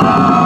Ah!